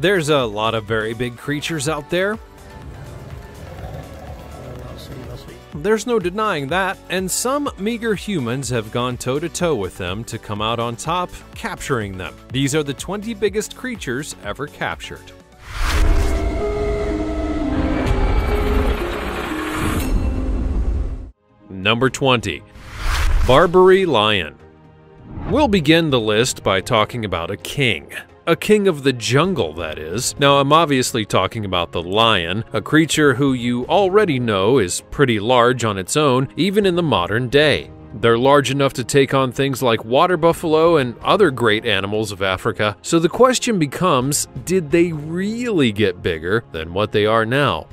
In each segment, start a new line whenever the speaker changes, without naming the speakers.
There's a lot of very big creatures out there. There's no denying that, and some meager humans have gone toe to toe with them to come out on top, capturing them. These are the 20 biggest creatures ever captured. Number 20 Barbary Lion. We'll begin the list by talking about a king. A king of the jungle, that is. Now, I'm obviously talking about the lion, a creature who you already know is pretty large on its own, even in the modern day. They're large enough to take on things like water buffalo and other great animals of Africa, so the question becomes did they really get bigger than what they are now?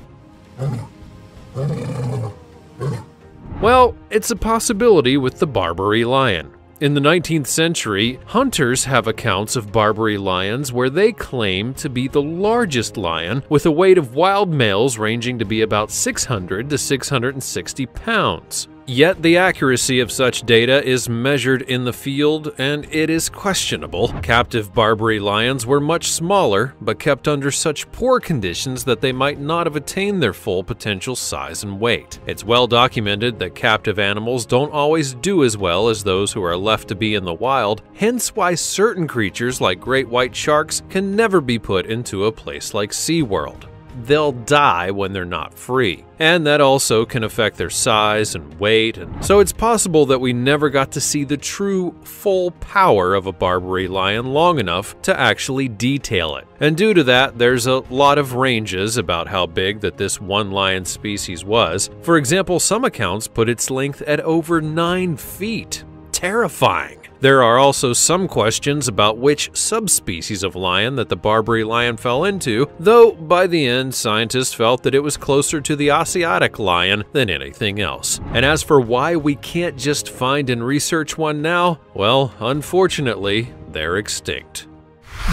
Well, it's a possibility with the Barbary lion. In the 19th century, hunters have accounts of Barbary lions where they claim to be the largest lion, with a weight of wild males ranging to be about 600 to 660 pounds. Yet the accuracy of such data is measured in the field and it is questionable. Captive Barbary lions were much smaller, but kept under such poor conditions that they might not have attained their full potential size and weight. It's well documented that captive animals don't always do as well as those who are left to be in the wild, hence why certain creatures like great white sharks can never be put into a place like SeaWorld they'll die when they're not free. And that also can affect their size and weight, and so it's possible that we never got to see the true full power of a Barbary lion long enough to actually detail it. And due to that, there's a lot of ranges about how big that this one lion species was. For example, some accounts put its length at over 9 feet. Terrifying. There are also some questions about which subspecies of lion that the Barbary lion fell into, though by the end scientists felt that it was closer to the Asiatic lion than anything else. And as for why we can't just find and research one now, well, unfortunately, they're extinct.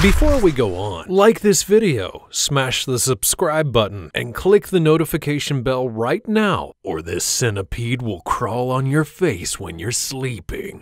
Before we go on, like this video, smash the subscribe button, and click the notification bell right now, or this centipede will crawl on your face when you're sleeping.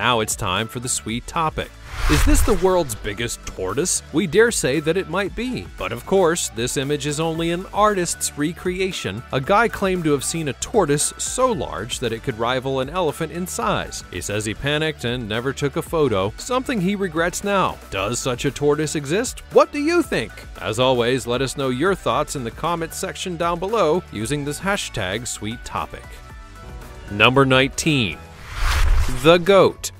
Now it's time for the sweet topic. Is this the world's biggest tortoise? We dare say that it might be. But of course, this image is only an artist's recreation. A guy claimed to have seen a tortoise so large that it could rival an elephant in size. He says he panicked and never took a photo, something he regrets now. Does such a tortoise exist? What do you think? As always, let us know your thoughts in the comments section down below using this hashtag sweet topic. Number 19 the goat.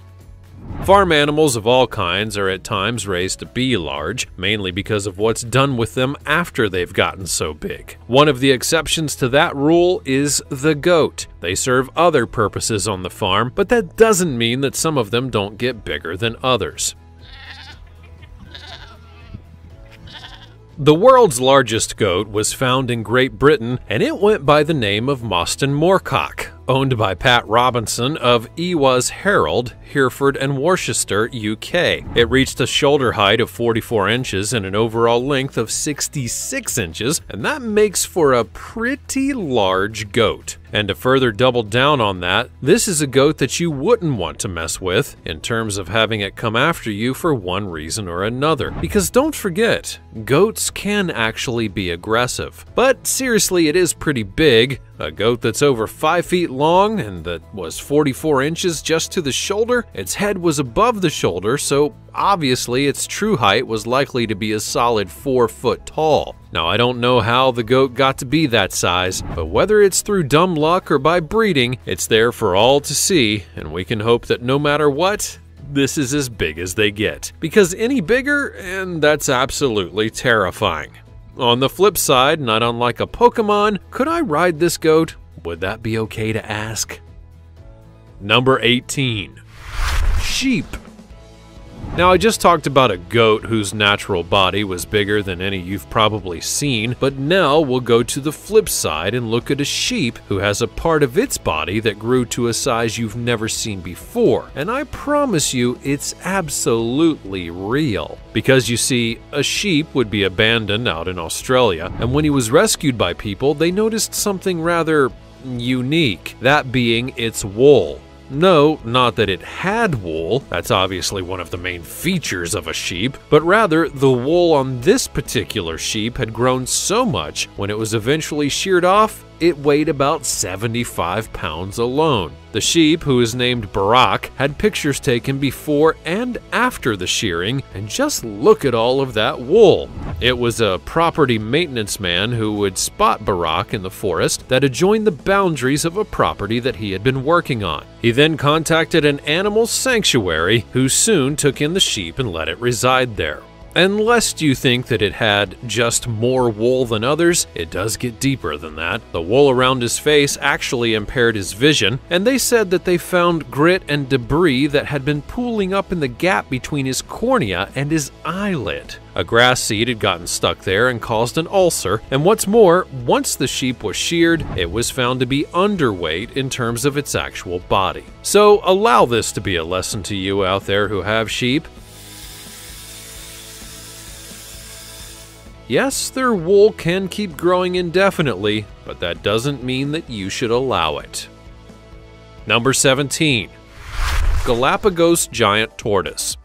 Farm animals of all kinds are at times raised to be large, mainly because of what's done with them after they've gotten so big. One of the exceptions to that rule is the goat. They serve other purposes on the farm, but that doesn't mean that some of them don't get bigger than others. The world's largest goat was found in Great Britain and it went by the name of Mostyn Moorcock owned by Pat Robinson of Ewyas Harold, Hereford and Worcester, UK. It reached a shoulder height of 44 inches and an overall length of 66 inches, and that makes for a pretty large goat. And to further double down on that, this is a goat that you wouldn't want to mess with in terms of having it come after you for one reason or another. Because don't forget, goats can actually be aggressive. But seriously, it is pretty big. A goat that's over 5 feet long and that was 44 inches just to the shoulder, its head was above the shoulder, so obviously its true height was likely to be a solid 4 foot tall. Now, I don't know how the goat got to be that size, but whether it's through dumb luck or by breeding, it's there for all to see, and we can hope that no matter what, this is as big as they get. Because any bigger, and that's absolutely terrifying. On the flip side, not unlike a Pokemon, could I ride this goat? Would that be okay to ask? Number 18 Sheep. Now, I just talked about a goat whose natural body was bigger than any you've probably seen, but now we'll go to the flip side and look at a sheep who has a part of its body that grew to a size you've never seen before. And I promise you, it's absolutely real. Because you see, a sheep would be abandoned out in Australia, and when he was rescued by people, they noticed something rather unique, that being its wool. No, not that it had wool, that's obviously one of the main features of a sheep, but rather the wool on this particular sheep had grown so much when it was eventually sheared off, it weighed about 75 pounds alone. The sheep, who is named Baarack, had pictures taken before and after the shearing, and just look at all of that wool. It was a property maintenance man who would spot Baarack in the forest that adjoined the boundaries of a property that he had been working on. He then contacted an animal sanctuary who soon took in the sheep and let it reside there. And lest you think that it had just more wool than others, it does get deeper than that. The wool around his face actually impaired his vision, and they said that they found grit and debris that had been pooling up in the gap between his cornea and his eyelid. A grass seed had gotten stuck there and caused an ulcer, and what's more, once the sheep was sheared, it was found to be underweight in terms of its actual body. So allow this to be a lesson to you out there who have sheep. Yes, their wool can keep growing indefinitely, but that doesn't mean that you should allow it. Number 17. Galapagos Giant Tortoise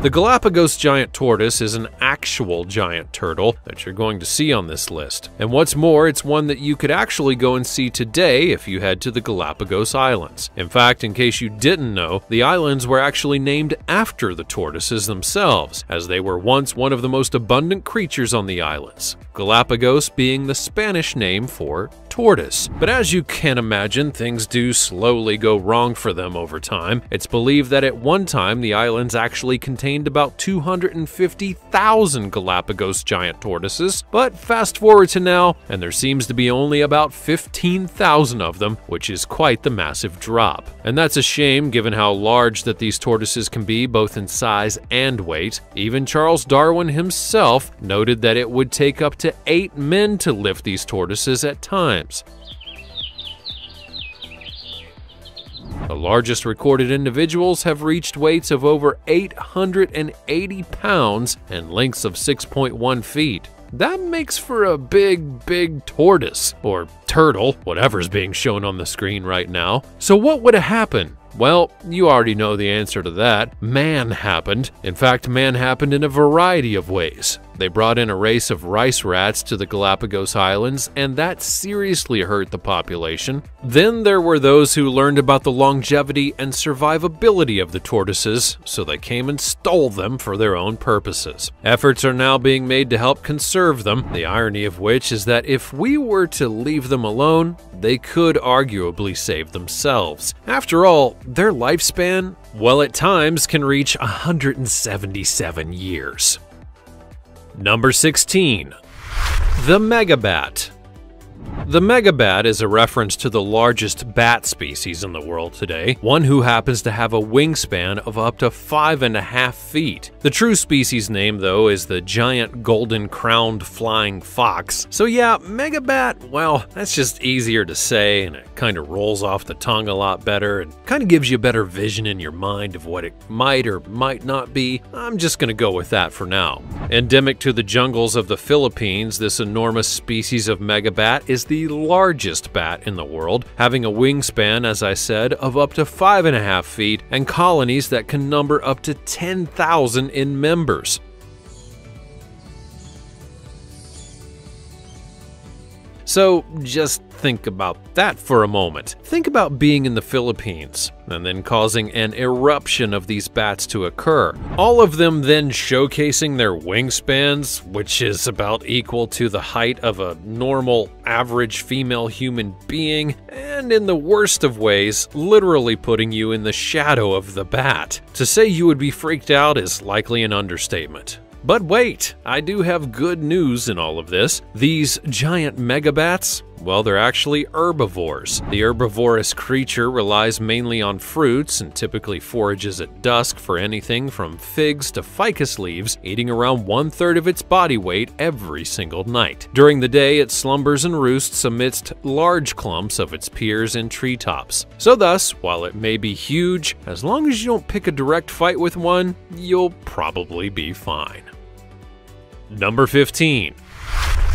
the Galapagos giant tortoise is an actual giant turtle that you're going to see on this list. And what's more, it's one that you could actually go and see today if you head to the Galapagos Islands. In fact, in case you didn't know, the islands were actually named after the tortoises themselves, as they were once one of the most abundant creatures on the islands. Galapagos being the Spanish name for tortoise. But as you can imagine, things do slowly go wrong for them over time. It's believed that at one time the islands actually contained about 250,000 Galapagos giant tortoises, but fast forward to now, and there seems to be only about 15,000 of them, which is quite the massive drop. And that's a shame given how large that these tortoises can be both in size and weight. Even Charles Darwin himself noted that it would take up to eight men to lift these tortoises at times. The largest recorded individuals have reached weights of over 880 pounds and lengths of 6.1 feet. That makes for a big, big tortoise, or turtle, whatever's being shown on the screen right now. So what would have happened? Well, you already know the answer to that. Man happened. In fact, man happened in a variety of ways. They brought in a race of rice rats to the Galapagos Islands, and that seriously hurt the population. Then there were those who learned about the longevity and survivability of the tortoises, so they came and stole them for their own purposes. Efforts are now being made to help conserve them, the irony of which is that if we were to leave them alone, they could arguably save themselves. After all, their lifespan, well, at times can reach 177 years. Number 16. The Megabat. The megabat is a reference to the largest bat species in the world today, one who happens to have a wingspan of up to five and a half feet. The true species name, though, is the giant golden crowned flying fox. So, yeah, megabat, well, that's just easier to say and it kind of rolls off the tongue a lot better and kind of gives you a better vision in your mind of what it might or might not be. I'm just going to go with that for now. Endemic to the jungles of the Philippines, this enormous species of megabat is the largest bat in the world, having a wingspan, as I said, of up to 5.5 feet and colonies that can number up to 10,000 in members. So just think about that for a moment. Think about being in the Philippines and then causing an eruption of these bats to occur. All of them then showcasing their wingspans, which is about equal to the height of a normal, average female human being, and in the worst of ways, literally putting you in the shadow of the bat. To say you would be freaked out is likely an understatement. But wait, I do have good news in all of this. These giant megabats, well, they're actually herbivores. The herbivorous creature relies mainly on fruits and typically forages at dusk for anything from figs to ficus leaves, eating around one third of its body weight every single night. During the day, it slumbers and roosts amidst large clumps of its peers in treetops. So, thus, while it may be huge, as long as you don't pick a direct fight with one, you'll probably be fine. Number 15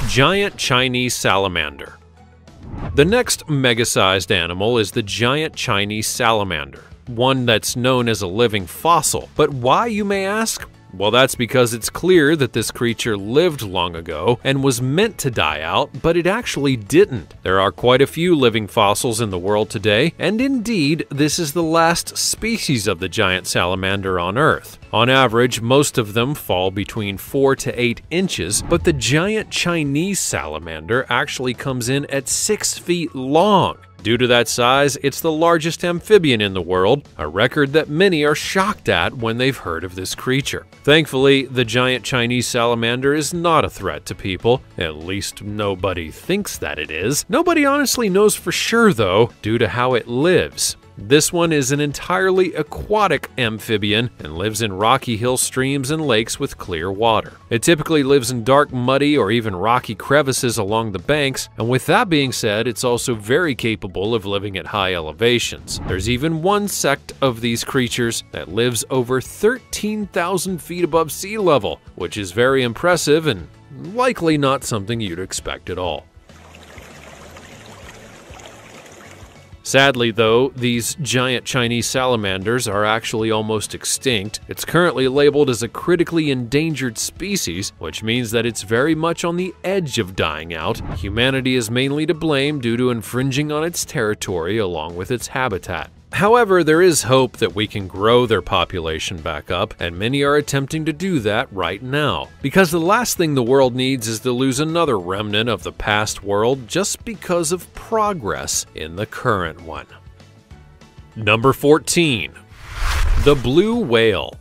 Giant Chinese Salamander The next mega-sized animal is the giant Chinese salamander, one that's known as a living fossil. But why, you may ask? Well, that's because it's clear that this creature lived long ago and was meant to die out, but it actually didn't. There are quite a few living fossils in the world today, and indeed, this is the last species of the giant salamander on Earth. On average, most of them fall between 4 to 8 inches, but the giant Chinese salamander actually comes in at 6 feet long. Due to that size, it's the largest amphibian in the world, a record that many are shocked at when they've heard of this creature. Thankfully, the giant Chinese salamander is not a threat to people, at least nobody thinks that it is. Nobody honestly knows for sure though, due to how it lives. This one is an entirely aquatic amphibian and lives in rocky hill streams and lakes with clear water. It typically lives in dark, muddy, or even rocky crevices along the banks, and with that being said, it's also very capable of living at high elevations. There's even one sect of these creatures that lives over 13,000 feet above sea level, which is very impressive and likely not something you'd expect at all. Sadly, though, these giant Chinese salamanders are actually almost extinct. It's currently labeled as a critically endangered species, which means that it's very much on the edge of dying out. Humanity is mainly to blame due to infringing on its territory along with its habitat. However, there is hope that we can grow their population back up, and many are attempting to do that right now. Because the last thing the world needs is to lose another remnant of the past world just because of progress in the current one. Number 14. The Blue Whale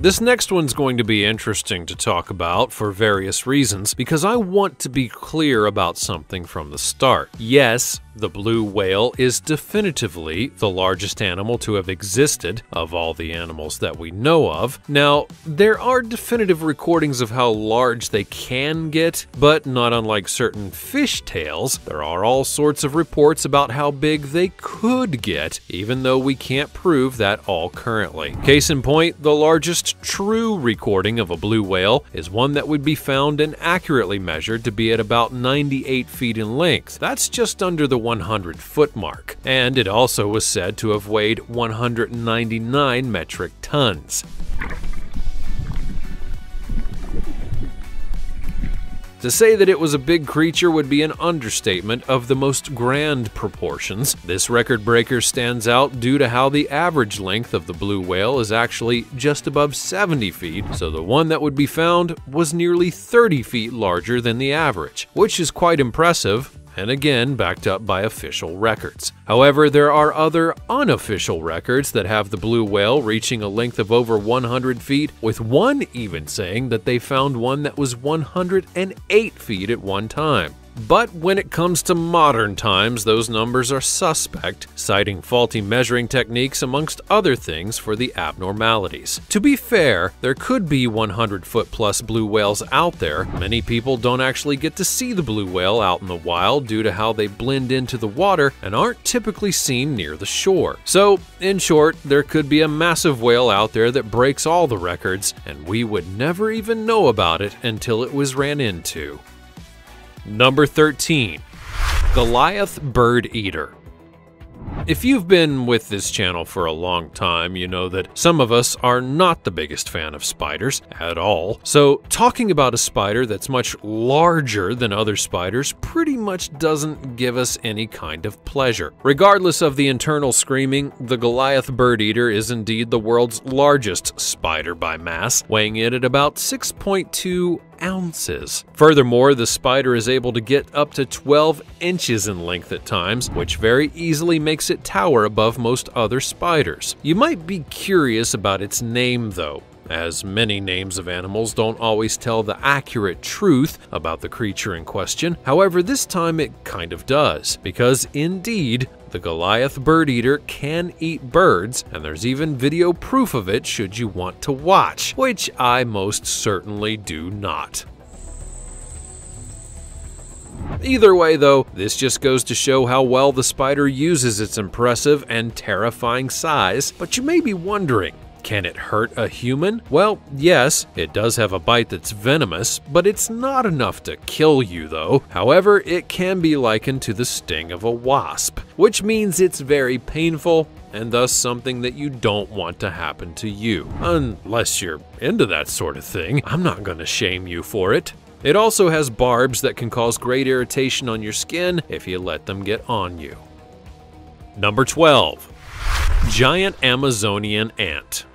this next one's going to be interesting to talk about for various reasons because I want to be clear about something from the start. Yes, the blue whale is definitively the largest animal to have existed of all the animals that we know of. Now, there are definitive recordings of how large they can get, but not unlike certain fish tales, there are all sorts of reports about how big they could get, even though we can't prove that all currently. Case in point, the largest true recording of a blue whale is one that would be found and accurately measured to be at about 98 feet in length. That's just under the 100 foot mark, and it also was said to have weighed 199 metric tons. To say that it was a big creature would be an understatement of the most grand proportions. This record breaker stands out due to how the average length of the blue whale is actually just above 70 feet, so the one that would be found was nearly 30 feet larger than the average, which is quite impressive and again backed up by official records. However, there are other unofficial records that have the blue whale reaching a length of over 100 feet, with one even saying that they found one that was 108 feet at one time. But when it comes to modern times, those numbers are suspect, citing faulty measuring techniques amongst other things for the abnormalities. To be fair, there could be 100 foot plus blue whales out there. Many people don't actually get to see the blue whale out in the wild due to how they blend into the water and aren't typically seen near the shore. So, in short, there could be a massive whale out there that breaks all the records, and we would never even know about it until it was ran into. Number 13. Goliath Bird Eater if you've been with this channel for a long time, you know that some of us are not the biggest fan of spiders at all. So talking about a spider that's much larger than other spiders pretty much doesn't give us any kind of pleasure. Regardless of the internal screaming, the Goliath bird eater is indeed the world's largest spider by mass, weighing in at about 6.2 ounces. Furthermore, the spider is able to get up to 12 inches in length at times, which very easily makes it tower above most other spiders. You might be curious about its name though as many names of animals don't always tell the accurate truth about the creature in question. However, this time it kind of does, because indeed, the Goliath bird eater can eat birds, and there's even video proof of it should you want to watch, which I most certainly do not. Either way, though, this just goes to show how well the spider uses its impressive and terrifying size. But you may be wondering, Can it hurt a human? Well, yes, it does have a bite that's venomous, but it's not enough to kill you though. However, it can be likened to the sting of a wasp, which means it's very painful and thus something that you don't want to happen to you. Unless you're into that sort of thing, I'm not going to shame you for it. It also has barbs that can cause great irritation on your skin if you let them get on you. Number 12. Giant Amazonian Ant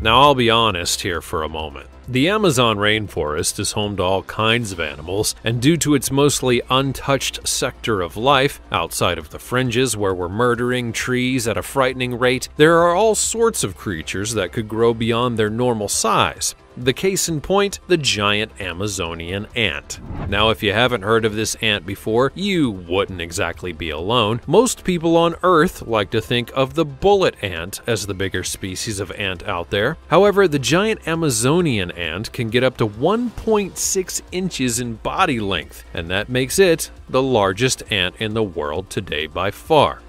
Now I'll be honest here for a moment. The Amazon rainforest is home to all kinds of animals, and due to its mostly untouched sector of life, outside of the fringes where we're murdering trees at a frightening rate, there are all sorts of creatures that could grow beyond their normal size. The case in point, the giant Amazonian ant. Now, if you haven't heard of this ant before, you wouldn't exactly be alone. Most people on Earth like to think of the bullet ant as the bigger species of ant out there. However, the giant Amazonian ant can get up to 1.6 inches in body length, and that makes it the largest ant in the world today by far.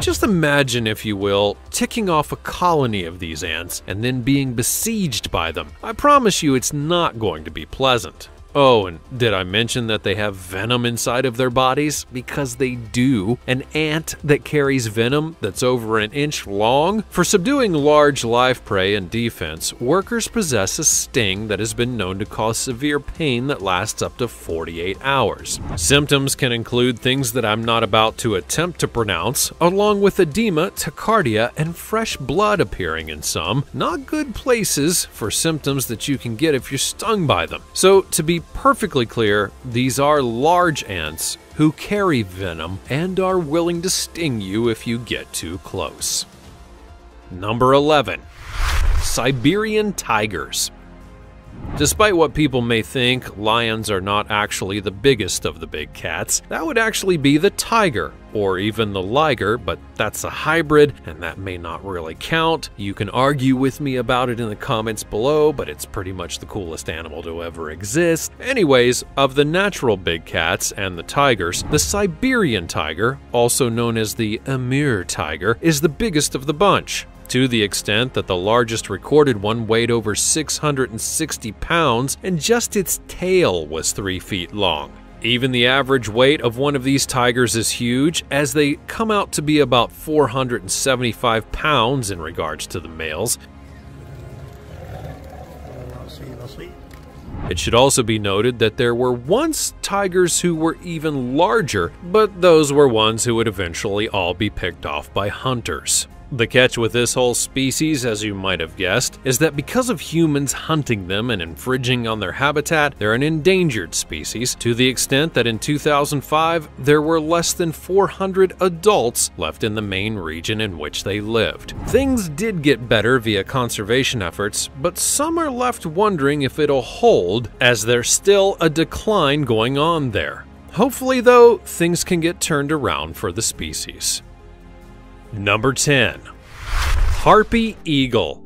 Just imagine, if you will, ticking off a colony of these ants and then being besieged by them. I promise you it's not going to be pleasant. Oh, and did I mention that they have venom inside of their bodies? Because they do. An ant that carries venom that's over an inch long? For subduing large live prey and defense, workers possess a sting that has been known to cause severe pain that lasts up to 48 hours. Symptoms can include things that I'm not about to attempt to pronounce, along with edema, tachycardia, and fresh blood appearing in some. Not good places for symptoms that you can get if you're stung by them. So, to be perfectly clear, these are large ants who carry venom and are willing to sting you if you get too close. Number 11. Siberian Tigers Despite what people may think, lions are not actually the biggest of the big cats. That would actually be the tiger, or even the liger, but that's a hybrid, and that may not really count. You can argue with me about it in the comments below, but it's pretty much the coolest animal to ever exist. Anyways, of the natural big cats and the tigers, the Siberian tiger, also known as the Amur tiger, is the biggest of the bunch to the extent that the largest recorded one weighed over 660 pounds and just its tail was 3 feet long. Even the average weight of one of these tigers is huge, as they come out to be about 475 pounds in regards to the males. It should also be noted that there were once tigers who were even larger, but those were ones who would eventually all be picked off by hunters. The catch with this whole species, as you might have guessed, is that because of humans hunting them and infringing on their habitat, they're an endangered species to the extent that in 2005 there were less than 400 adults left in the main region in which they lived. Things did get better via conservation efforts, but some are left wondering if it'll hold as there's still a decline going on there. Hopefully, though, things can get turned around for the species. Number 10. Harpy Eagle.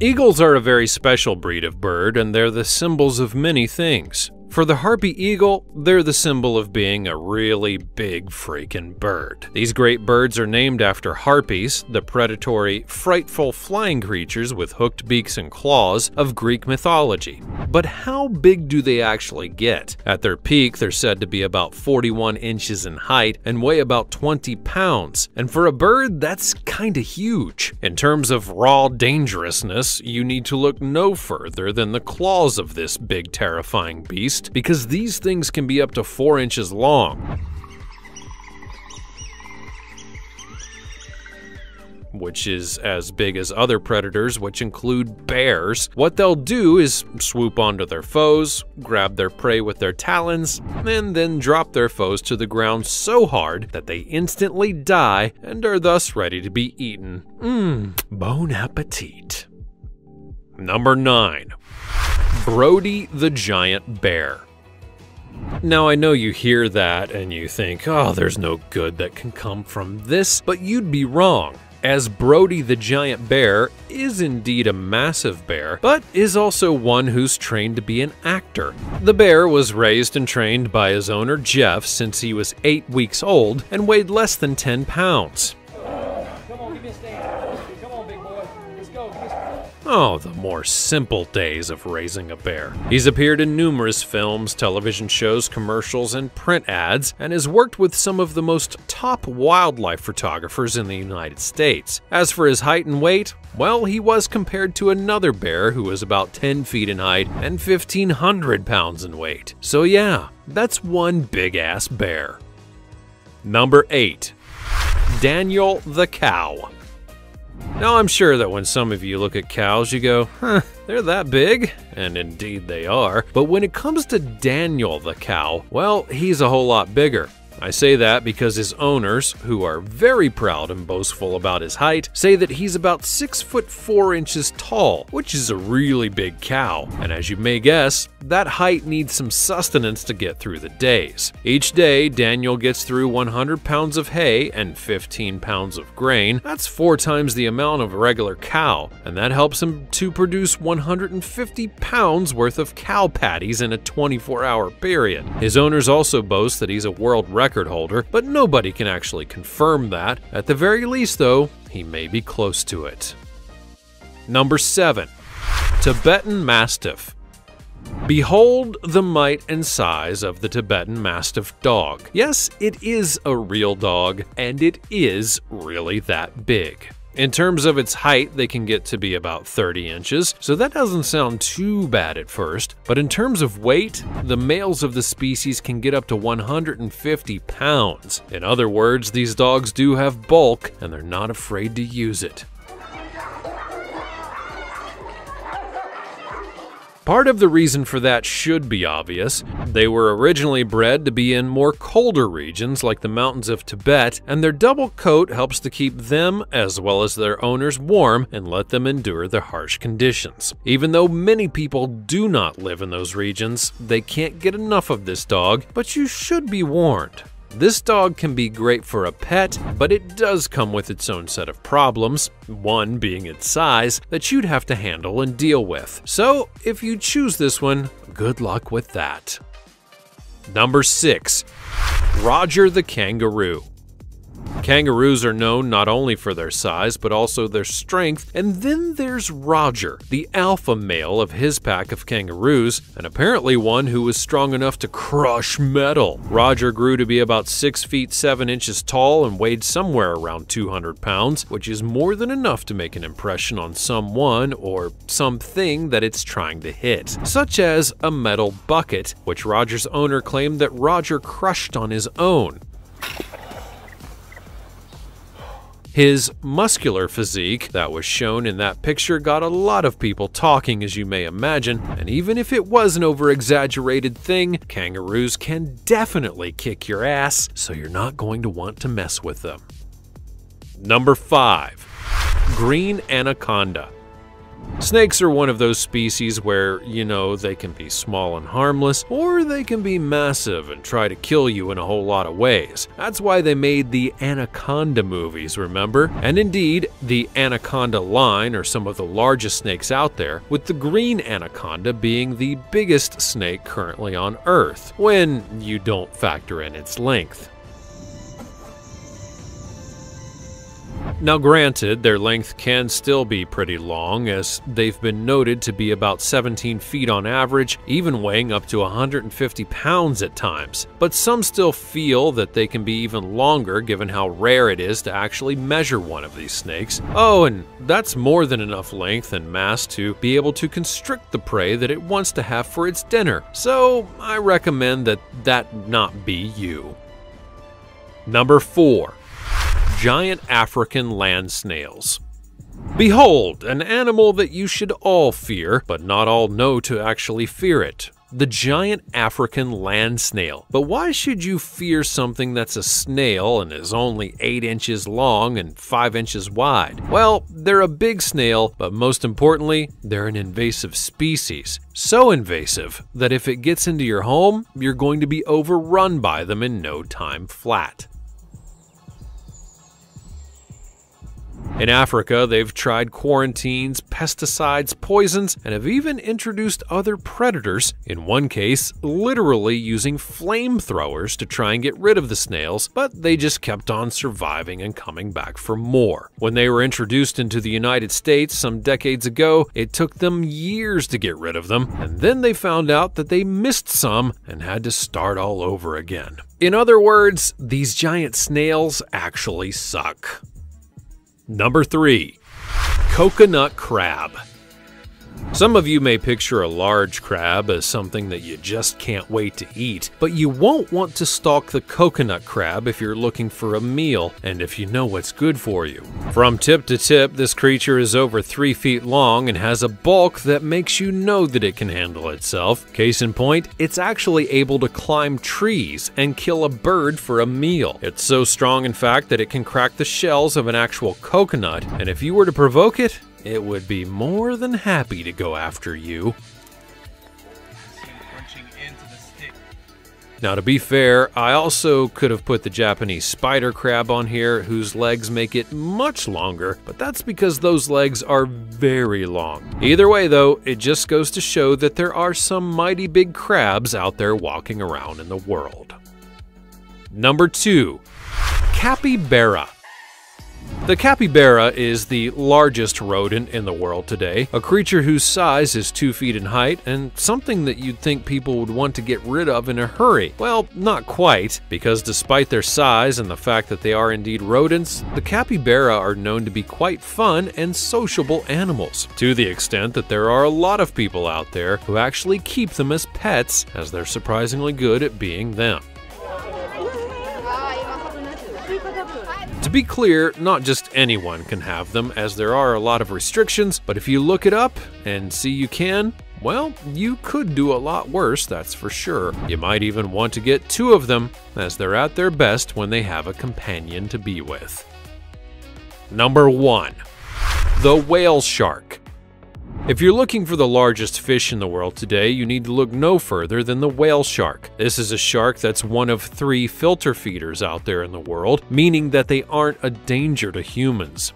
Eagles are a very special breed of bird, and they're the symbols of many things. For the harpy eagle, they're the symbol of being a really big freaking bird. These great birds are named after harpies, the predatory, frightful flying creatures with hooked beaks and claws of Greek mythology. But how big do they actually get? At their peak, they're said to be about 41 inches in height and weigh about 20 pounds. And for a bird, that's kinda huge. In terms of raw dangerousness, you need to look no further than the claws of this big terrifying beast because these things can be up to 4 inches long. which is as big as other predators, which include bears. What they'll do is swoop onto their foes, grab their prey with their talons, and then drop their foes to the ground so hard that they instantly die and are thus ready to be eaten. Mmm, bon appetit. Number 9. Brody the Giant Bear. Now, I know you hear that and you think, oh, there's no good that can come from this, but you'd be wrong. as Brody the giant bear is indeed a massive bear, but is also one who's trained to be an actor. The bear was raised and trained by his owner Jeff since he was 8 weeks old and weighed less than 10 pounds. Oh, the more simple days of raising a bear. He's appeared in numerous films, television shows, commercials, and print ads, and has worked with some of the most top wildlife photographers in the United States. As for his height and weight, well, he was compared to another bear who was about 10 feet in height and 1,500 pounds in weight. So yeah, that's one big-ass bear. Number 8. Daniel the Cow now, I'm sure that when some of you look at cows, you go, huh, they're that big? And indeed they are. But when it comes to Daniel the cow, well, he's a whole lot bigger. I say that because his owners, who are very proud and boastful about his height, say that he's about 6 foot 4 inches tall, which is a really big cow. And as you may guess, that height needs some sustenance to get through the days. Each day, Daniel gets through 100 pounds of hay and 15 pounds of grain. That's four times the amount of a regular cow, and that helps him to produce 150 pounds worth of cow patties in a 24 hour period. His owners also boast that he's a world record record holder, but nobody can actually confirm that. At the very least, though, he may be close to it. Number 7. Tibetan Mastiff Behold the might and size of the Tibetan Mastiff dog. Yes, it is a real dog, and it is really that big. In terms of its height, they can get to be about 30 inches, so that doesn't sound too bad at first. But in terms of weight, the males of the species can get up to 150 pounds. In other words, these dogs do have bulk, and they're not afraid to use it. Part of the reason for that should be obvious. They were originally bred to be in more colder regions like the mountains of Tibet, and their double coat helps to keep them as well as their owners warm and let them endure the harsh conditions. Even though many people do not live in those regions, they can't get enough of this dog, but you should be warned. This dog can be great for a pet, but it does come with its own set of problems, one being its size, that you'd have to handle and deal with. So, if you choose this one, good luck with that. Number 6. Roger the Kangaroo Kangaroos are known not only for their size, but also their strength. And then there's Roger, the alpha male of his pack of kangaroos, and apparently one who was strong enough to crush metal. Roger grew to be about 6 feet 7 inches tall and weighed somewhere around 200 pounds, which is more than enough to make an impression on someone or something that it's trying to hit, such as a metal bucket, which Roger's owner claimed that Roger crushed on his own. His muscular physique that was shown in that picture got a lot of people talking, as you may imagine, and even if it was an over exaggerated thing, kangaroos can definitely kick your ass, so you're not going to want to mess with them. Number 5. Green Anaconda Snakes are one of those species where, you know, they can be small and harmless, or they can be massive and try to kill you in a whole lot of ways. That's why they made the Anaconda movies, remember? And indeed, the Anaconda line are some of the largest snakes out there, with the green anaconda being the biggest snake currently on Earth, when you don't factor in its length. Now granted, their length can still be pretty long, as they've been noted to be about 17 feet on average, even weighing up to 150 pounds at times. But some still feel that they can be even longer given how rare it is to actually measure one of these snakes. Oh, and that's more than enough length and mass to be able to constrict the prey that it wants to have for its dinner. So I recommend that that not be you. Number 4 giant African land snails. Behold, an animal that you should all fear, but not all know to actually fear it. The giant African land snail. But why should you fear something that's a snail and is only 8 inches long and 5 inches wide? Well, they're a big snail, but most importantly, they're an invasive species. So invasive that if it gets into your home, you're going to be overrun by them in no time flat. In Africa, they've tried quarantines, pesticides, poisons, and have even introduced other predators, in one case, literally using flamethrowers to try and get rid of the snails, but they just kept on surviving and coming back for more. When they were introduced into the United States some decades ago, it took them years to get rid of them, and then they found out that they missed some and had to start all over again. In other words, these giant snails actually suck. Number 3. Coconut Crab some of you may picture a large crab as something that you just can't wait to eat, but you won't want to stalk the coconut crab if you're looking for a meal and if you know what's good for you. From tip to tip, this creature is over 3 feet long and has a bulk that makes you know that it can handle itself. Case in point, it's actually able to climb trees and kill a bird for a meal. It's so strong, in fact, that it can crack the shells of an actual coconut, and if you were to provoke it, it would be more than happy to go after you. Now, to be fair, I also could have put the Japanese spider crab on here, whose legs make it much longer, but that's because those legs are very long. Either way, though, it just goes to show that there are some mighty big crabs out there walking around in the world. Number 2. Capybara the capybara is the largest rodent in the world today, a creature whose size is 2 feet in height and something that you'd think people would want to get rid of in a hurry. Well, not quite, because despite their size and the fact that they are indeed rodents, the capybara are known to be quite fun and sociable animals, to the extent that there are a lot of people out there who actually keep them as pets as they're surprisingly good at being them. Be clear, not just anyone can have them, as there are a lot of restrictions, but if you look it up and see you can, well, you could do a lot worse, that's for sure. You might even want to get two of them, as they're at their best when they have a companion to be with. Number 1. The Whale Shark if you're looking for the largest fish in the world today, you need to look no further than the whale shark. This is a shark that's one of three filter feeders out there in the world, meaning that they aren't a danger to humans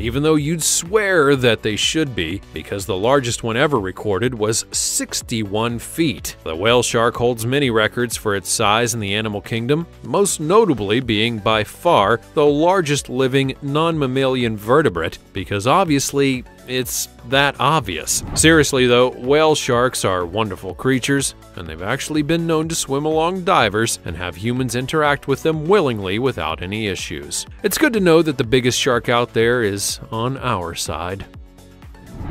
even though you'd swear that they should be, because the largest one ever recorded was 61 feet. The whale shark holds many records for its size in the animal kingdom, most notably being by far the largest living non-mammalian vertebrate, because obviously it's that obvious. Seriously though, whale sharks are wonderful creatures, and they've actually been known to swim along divers and have humans interact with them willingly without any issues. It's good to know that the biggest shark out there is on our side.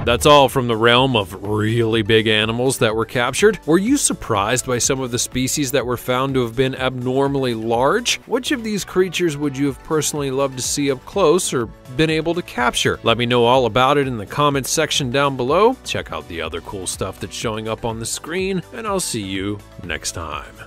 That's all from the realm of really big animals that were captured. Were you surprised by some of the species that were found to have been abnormally large? Which of these creatures would you have personally loved to see up close or been able to capture? Let me know all about it in the comments section down below. Check out the other cool stuff that's showing up on the screen, and I'll see you next time.